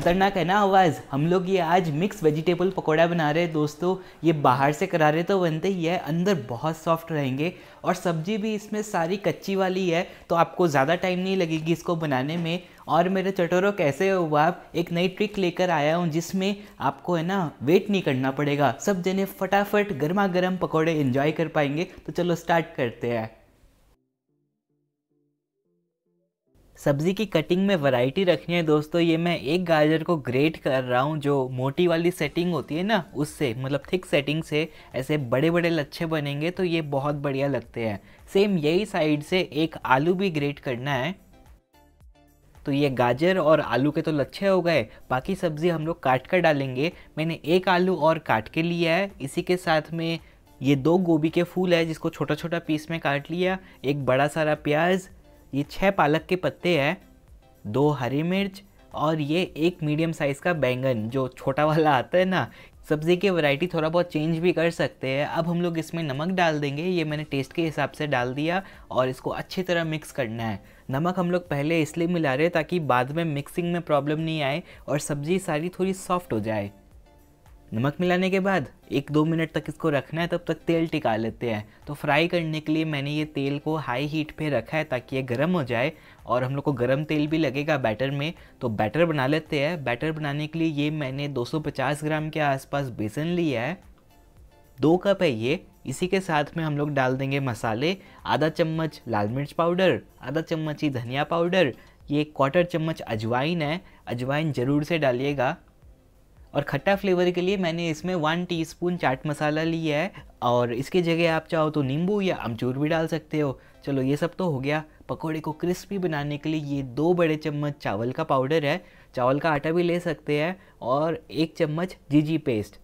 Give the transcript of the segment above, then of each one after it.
खतरनाक है ना आवाज़? हम लोग ये आज मिक्स वेजिटेबल पकौड़ा बना रहे हैं, दोस्तों। ये बाहर से करा रहे तो बनते ही है। अंदर बहुत सॉफ्ट रहेंगे। और सब्ज़ी भी इसमें सारी कच्ची वाली है तो आपको ज़्यादा टाइम नहीं लगेगी इसको बनाने में। और मेरे चटोरों, कैसे हो आप? एक नई ट्रिक लेकर आया हूँ, जिसमें आपको है ना वेट नहीं करना पड़ेगा। सब जने फटाफट गर्मा गर्म पकौड़े इन्जॉय कर पाएँगे। तो चलो स्टार्ट करते हैं। सब्ज़ी की कटिंग में वैरायटी रखनी है दोस्तों, ये मैं एक गाजर को ग्रेट कर रहा हूँ, जो मोटी वाली सेटिंग होती है ना, उससे मतलब थिक सेटिंग से ऐसे बड़े बड़े लच्छे बनेंगे तो ये बहुत बढ़िया लगते हैं। सेम यही साइड से एक आलू भी ग्रेट करना है। तो ये गाजर और आलू के तो लच्छे हो गए, बाकी सब्ज़ी हम लोग काट कर डालेंगे। मैंने एक आलू और काट के लिया है, इसी के साथ में ये दो गोभी के फूल है, जिसको छोटा छोटा पीस में काट लिया, एक बड़ा सारा प्याज ये छः पालक के पत्ते हैं, दो हरी मिर्च और ये एक मीडियम साइज़ का बैंगन, जो छोटा वाला आता है ना, सब्ज़ी की वैरायटी थोड़ा बहुत चेंज भी कर सकते हैं। अब हम लोग इसमें नमक डाल देंगे, ये मैंने टेस्ट के हिसाब से डाल दिया और इसको अच्छी तरह मिक्स करना है। नमक हम लोग पहले इसलिए मिला रहे ताकि बाद में मिक्सिंग में प्रॉब्लम नहीं आए और सब्ज़ी सारी थोड़ी सॉफ्ट हो जाए। नमक मिलाने के बाद एक दो मिनट तक इसको रखना है, तब तक तेल टिका लेते हैं। तो फ्राई करने के लिए मैंने ये तेल को हाई हीट पे रखा है ताकि ये गर्म हो जाए और हम लोग को गर्म तेल भी लगेगा बैटर में। तो बैटर बना लेते हैं। बैटर बनाने के लिए ये मैंने 250 ग्राम के आसपास बेसन लिया है। दो कप है ये। इसी के साथ में हम लोग डाल देंगे मसाले। आधा चम्मच लाल मिर्च पाउडर, आधा चम्मच ही धनिया पाउडर। ये क्वार्टर चम्मच अजवाइन है। अजवाइन ज़रूर से डालिएगा। और खट्टा फ्लेवर के लिए मैंने इसमें वन टीस्पून चाट मसाला लिया है। और इसके जगह आप चाहो तो नींबू या अमचूर भी डाल सकते हो। चलो, ये सब तो हो गया। पकौड़े को क्रिस्पी बनाने के लिए ये दो बड़े चम्मच चावल का पाउडर है। चावल का आटा भी ले सकते हैं और एक चम्मच जीजी पेस्ट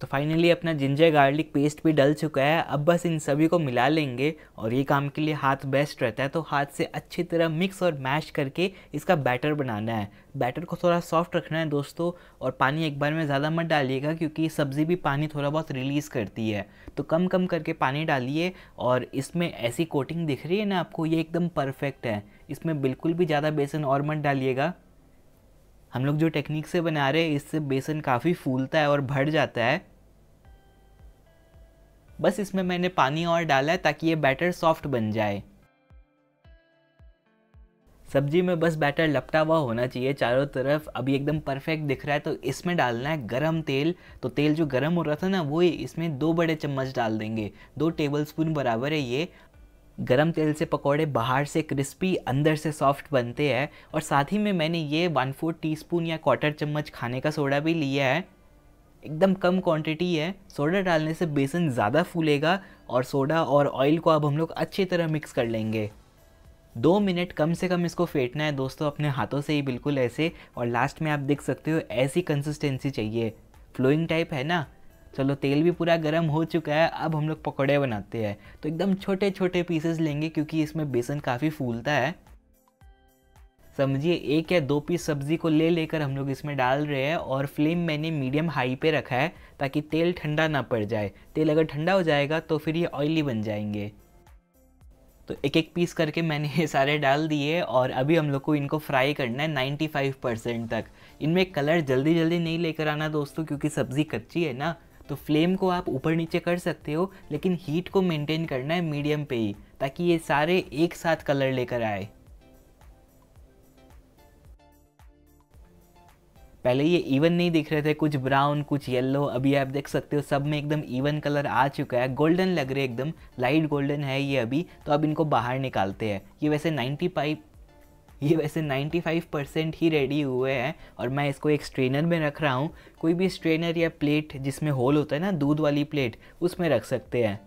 तो फाइनली अपना जिंजर गार्लिक पेस्ट भी डल चुका है। अब बस इन सभी को मिला लेंगे और ये काम के लिए हाथ बेस्ट रहता है। तो हाथ से अच्छी तरह मिक्स और मैश करके इसका बैटर बनाना है। बैटर को थोड़ा सॉफ्ट रखना है दोस्तों और पानी एक बार में ज़्यादा मत डालिएगा क्योंकि सब्ज़ी भी पानी थोड़ा बहुत रिलीज़ करती है। तो कम कम करके पानी डालिए और इसमें ऐसी कोटिंग दिख रही है ना आपको, ये एकदम परफेक्ट है। इसमें बिल्कुल भी ज़्यादा बेसन और मत डालिएगा। हम लोग जो टेक्निक से बना रहे हैं, इससे बेसन काफ़ी फूलता है और भर जाता है। बस इसमें मैंने पानी और डाला है ताकि ये बैटर सॉफ्ट बन जाए। सब्ज़ी में बस बैटर लपटा हुआ होना चाहिए चारों तरफ़। अभी एकदम परफेक्ट दिख रहा है तो इसमें डालना है गरम तेल। तो तेल जो गरम हो रहा था ना, वो इसमें दो बड़े चम्मच डाल देंगे। दो टेबल स्पून बराबर है ये। गरम तेल से पकौड़े बाहर से क्रिस्पी अंदर से सॉफ्ट बनते हैं। और साथ ही में मैंने ये वन फोर टी या क्वार्टर चम्मच खाने का सोडा भी लिया है। एकदम कम क्वांटिटी है। सोडा डालने से बेसन ज़्यादा फूलेगा और सोडा और ऑयल को अब हम लोग अच्छी तरह मिक्स कर लेंगे। दो मिनट कम से कम इसको फेंटना है दोस्तों, अपने हाथों से ही बिल्कुल ऐसे। और लास्ट में आप देख सकते हो, ऐसी कंसिस्टेंसी चाहिए। फ्लोइंग टाइप है ना? चलो, तेल भी पूरा गर्म हो चुका है, अब हम लोग पकौड़े बनाते हैं। तो एकदम छोटे छोटे पीसेस लेंगे, क्योंकि इसमें बेसन काफ़ी फूलता है। समझिए, एक या दो पीस सब्ज़ी को ले लेकर हम लोग इसमें डाल रहे हैं और फ्लेम मैंने मीडियम हाई पे रखा है ताकि तेल ठंडा ना पड़ जाए। तेल अगर ठंडा हो जाएगा तो फिर ये ऑयली बन जाएँगे। तो एक एक पीस करके मैंने ये सारे डाल दिए और अभी हम लोग को इनको फ्राई करना है 95 परसेंट तक। इनमें कलर जल्दी जल्दी नहीं लेकर आना दोस्तों, क्योंकि सब्ज़ी कच्ची है ना। तो फ्लेम को आप ऊपर नीचे कर सकते हो, लेकिन हीट को मेंटेन करना है मीडियम पे ही, ताकि ये सारे एक साथ कलर लेकर आए। पहले ये इवन नहीं दिख रहे थे, कुछ ब्राउन कुछ येलो अभी आप देख सकते हो, सब में एकदम इवन कलर आ चुका है। गोल्डन लग रहे एकदम लाइट गोल्डन है ये अभी तो अब इनको बाहर निकालते हैं। ये वैसे 95 ये वैसे 95 परसेंट ही रेडी हुए हैं, और मैं इसको एक स्ट्रेनर में रख रहा हूँ। कोई भी स्ट्रेनर या प्लेट जिसमें होल होता है ना, दूध वाली प्लेट उसमें रख सकते हैं।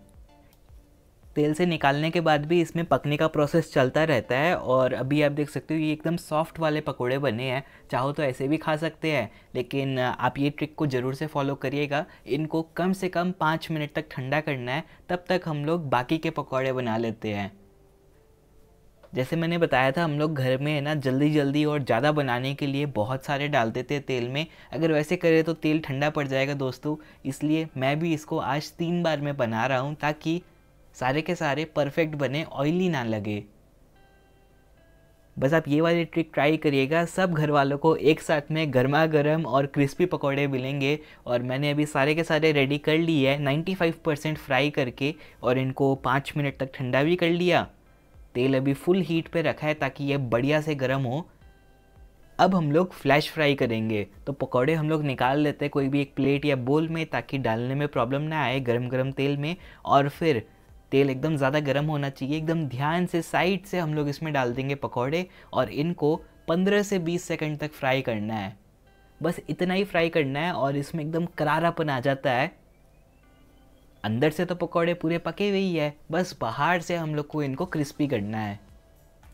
तेल से निकालने के बाद भी इसमें पकने का प्रोसेस चलता रहता है और अभी आप देख सकते हो ये एकदम सॉफ्ट वाले पकोड़े बने हैं। चाहो तो ऐसे भी खा सकते हैं, लेकिन आप ये ट्रिक को ज़रूर से फॉलो करिएगा। इनको कम से कम पाँच मिनट तक ठंडा करना है, तब तक हम लोग बाकी के पकौड़े बना लेते हैं। जैसे मैंने बताया था, हम लोग घर में है ना जल्दी जल्दी और ज़्यादा बनाने के लिए बहुत सारे डाल देते हैं तेल में। अगर वैसे करें तो तेल ठंडा पड़ जाएगा दोस्तों, इसलिए मैं भी इसको आज तीन बार में बना रहा हूँ ताकि सारे के सारे परफेक्ट बने ऑयली ना लगे। बस आप ये वाली ट्रिक ट्राई करिएगा, सब घर वालों को एक साथ में गर्मा गर्म और क्रिस्पी पकौड़े मिलेंगे और मैंने अभी सारे के सारे रेडी कर लिए है 95 परसेंट फ्राई करके और इनको पाँच मिनट तक ठंडा भी कर लिया। तेल अभी फुल हीट पे रखा है ताकि ये बढ़िया से गर्म हो। अब हम लोग फ्लैश फ्राई करेंगे। तो पकौड़े हम लोग निकाल लेते हैं कोई भी एक प्लेट या बोल में ताकि डालने में प्रॉब्लम ना आए गर्म गर्म तेल में और फिर तेल एकदम ज़्यादा गर्म होना चाहिए, एकदम ध्यान से साइड से हम लोग इसमें डाल देंगे पकौड़े और इनको 15 से 20 सेकंड तक फ्राई करना है। बस इतना ही फ्राई करना है और इसमें एकदम करारापन आ जाता है। अंदर से तो पकौड़े पूरे पके हुए ही है, बस बाहर से हम लोग को इनको क्रिस्पी करना है।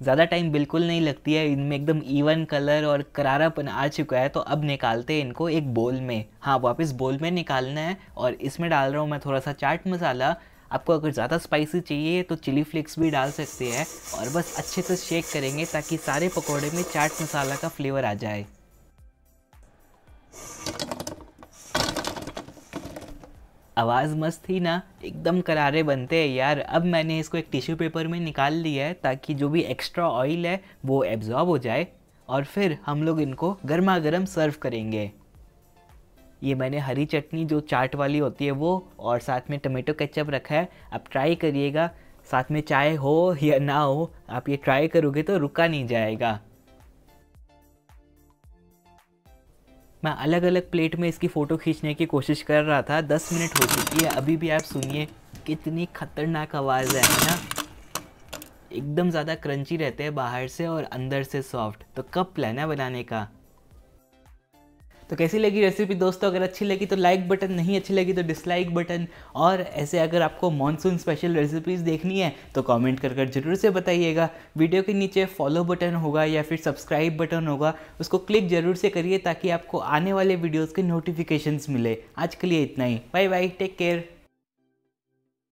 ज़्यादा टाइम बिल्कुल नहीं लगती है, इनमें एकदम इवन कलर और करारापन आ चुका है तो अब निकालते हैं इनको एक बोल में। हाँ वापस बोल में निकालना है और इसमें डाल रहा हूँ मैं थोड़ा सा चाट मसाला आपको अगर ज़्यादा स्पाइसी चाहिए तो चिली फ्लेक्स भी डाल सकते हैं और बस अच्छे से शेक करेंगे ताकि सारे पकौड़े में चाट मसाला का फ्लेवर आ जाए। आवाज़ मस्त थी ना? एकदम करारे बनते हैं यार। अब मैंने इसको एक टिश्यू पेपर में निकाल लिया है ताकि जो भी एक्स्ट्रा ऑयल है, वो एब्जॉर्ब हो जाए और फिर हम लोग इनको गर्मा गर्म सर्व करेंगे। ये मैंने हरी चटनी जो चाट वाली होती है वो, और साथ में टमेटो केचप रखा है। आप ट्राई करिएगा, साथ में चाय हो या ना हो, आप ये ट्राई करोगे तो रुका नहीं जाएगा। मैं अलग अलग प्लेट में इसकी फ़ोटो खींचने की कोशिश कर रहा था, दस मिनट हो चुकी है, अभी भी आप सुनिए, कितनी खतरनाक आवाज़ है ना? एकदम ज़्यादा क्रंची रहते हैं बाहर से और अंदर से सॉफ्ट तो कब प्लान है बनाने का? तो कैसी लगी रेसिपी दोस्तों? अगर अच्छी लगी तो लाइक बटन नहीं अच्छी लगी तो डिसलाइक बटन और ऐसे अगर आपको मानसून स्पेशल रेसिपीज़ देखनी है तो कमेंट कर कर ज़रूर से बताइएगा। वीडियो के नीचे फॉलो बटन होगा या फिर सब्सक्राइब बटन होगा, उसको क्लिक ज़रूर से करिए ताकि आपको आने वाले वीडियोज़ के नोटिफिकेशंस मिले। आज के लिए इतना ही। Bye bye take care